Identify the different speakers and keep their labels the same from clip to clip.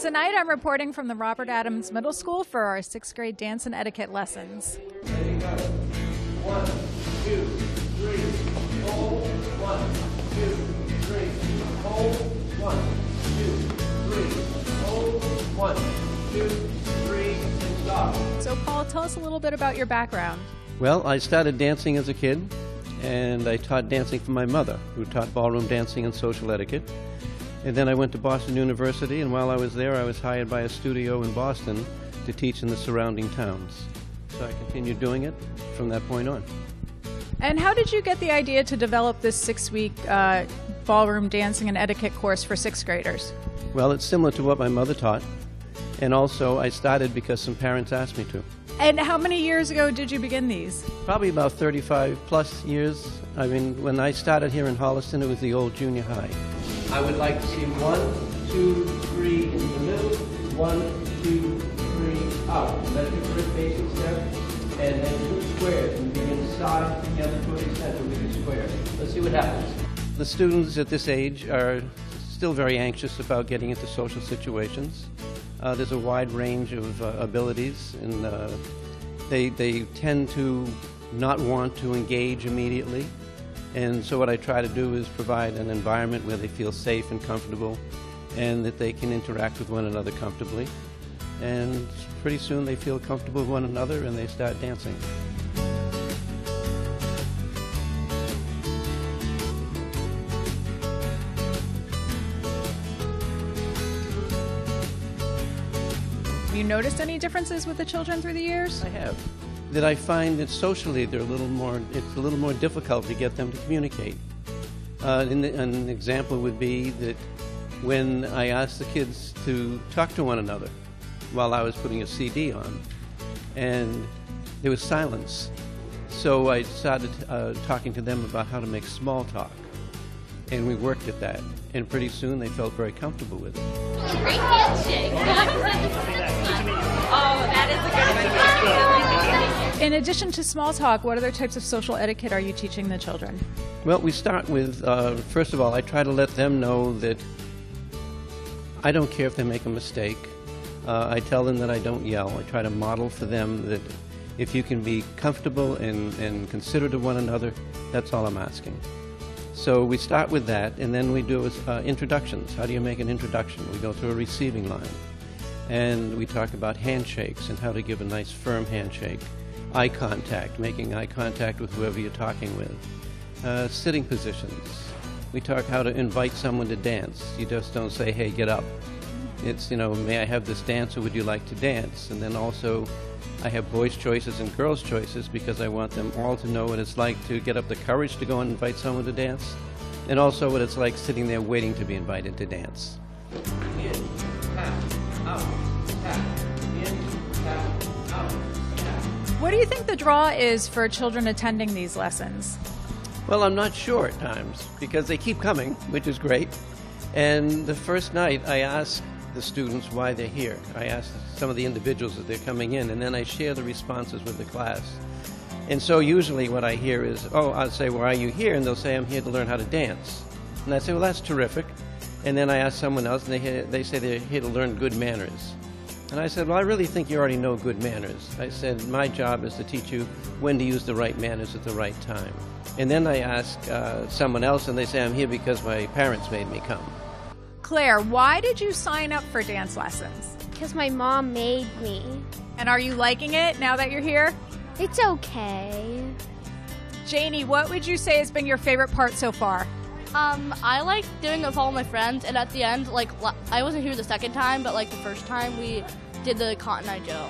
Speaker 1: Tonight I'm reporting from the Robert Adams Middle School for our sixth grade dance and etiquette lessons.
Speaker 2: One, two, three, hold, one, two, three, hold, one, two, three, hold, one, two, three, stop.
Speaker 1: So, Paul, tell us a little bit about your background.
Speaker 3: Well, I started dancing as a kid, and I taught dancing from my mother, who taught ballroom dancing and social etiquette. And then I went to Boston University, and while I was there, I was hired by a studio in Boston to teach in the surrounding towns. So I continued doing it from that point on.
Speaker 1: And how did you get the idea to develop this six week uh, ballroom dancing and etiquette course for sixth graders?
Speaker 3: Well, it's similar to what my mother taught, and also I started because some parents asked me to.
Speaker 1: And how many years ago did you begin these?
Speaker 3: Probably about 35 plus years. I mean, when I started here in Holliston, it was the old junior high. I would like to see one, two, three in the middle, one, two, three, out. That's your first basic step. And then two squares and begin side together to the center with a square. Let's see what happens. The students at this age are still very anxious about getting into social situations. Uh, there's a wide range of uh, abilities, and uh, they, they tend to not want to engage immediately. And so, what I try to do is provide an environment where they feel safe and comfortable and that they can interact with one another comfortably. And pretty soon they feel comfortable with one another and they start dancing.
Speaker 1: Have you noticed any differences with the children through the years?
Speaker 3: I have. That I find that socially they're a little more, it's a little more difficult to get them to communicate. Uh, and an example would be that when I asked the kids to talk to one another while I was putting a CD on, and there was silence. So I started uh, talking to them about how to make small talk. And we worked at that. And pretty soon they felt very comfortable with it.
Speaker 4: Great handshake. oh, that is a good one.
Speaker 1: In addition to small talk, what other types of social etiquette are you teaching the children?
Speaker 3: Well, we start with, uh, first of all, I try to let them know that I don't care if they make a mistake. Uh, I tell them that I don't yell. I try to model for them that if you can be comfortable and, and considerate of one another, that's all I'm asking. So we start with that, and then we do uh, introductions. How do you make an introduction? We go through a receiving line, and we talk about handshakes and how to give a nice firm handshake, eye contact, making eye contact with whoever you're talking with, uh, sitting positions. We talk how to invite someone to dance. You just don't say, "Hey, get up." It's you know, may I have this dance, or would you like to dance? And then also I have boys' choices and girls' choices because I want them all to know what it's like to get up the courage to go and invite someone to dance, and also what it's like sitting there waiting to be invited to dance. In, tap, out, tap, in, tap, out.
Speaker 1: What do you think the draw is for children attending these lessons?
Speaker 3: Well, I'm not sure at times because they keep coming, which is great. And the first night I asked the students why they're here. I ask some of the individuals that they're coming in, and then I share the responses with the class. And so usually what I hear is, oh, I'll say, why are you here? And they'll say, I'm here to learn how to dance. And I say, well, that's terrific. And then I ask someone else, and they, they say they're here to learn good manners. And I said, well, I really think you already know good manners. I said, my job is to teach you when to use the right manners at the right time. And then I ask uh, someone else, and they say, I'm here because my parents made me come.
Speaker 1: Claire, why did you sign up for dance lessons?
Speaker 5: Because my mom made me.
Speaker 1: And are you liking it now that you're here?
Speaker 5: It's okay.
Speaker 1: Janie, what would you say has been your favorite part so far?
Speaker 6: Um, I like doing it with all my friends, and at the end, like I wasn't here the second time, but like the first time we did the Cotton Eye Joe.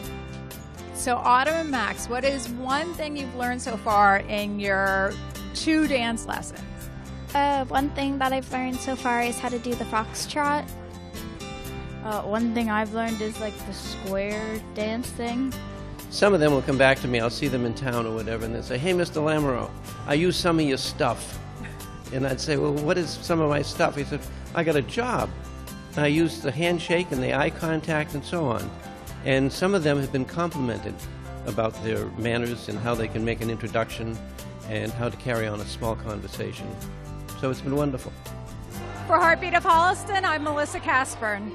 Speaker 1: So, Autumn and Max, what is one thing you've learned so far in your two dance lessons?
Speaker 7: Uh, one thing that I've learned so far is how to do the foxtrot.
Speaker 8: Uh, one thing I've learned is like the square dance thing.
Speaker 3: Some of them will come back to me. I'll see them in town or whatever, and they'll say, "Hey, Mr. Lamoureux, I use some of your stuff." And I'd say, "Well, what is some of my stuff?" He said, "I got a job. I use the handshake and the eye contact and so on." And some of them have been complimented about their manners and how they can make an introduction and how to carry on a small conversation. So it's been wonderful.
Speaker 1: For Heartbeat of Holliston, I'm Melissa Kaspern.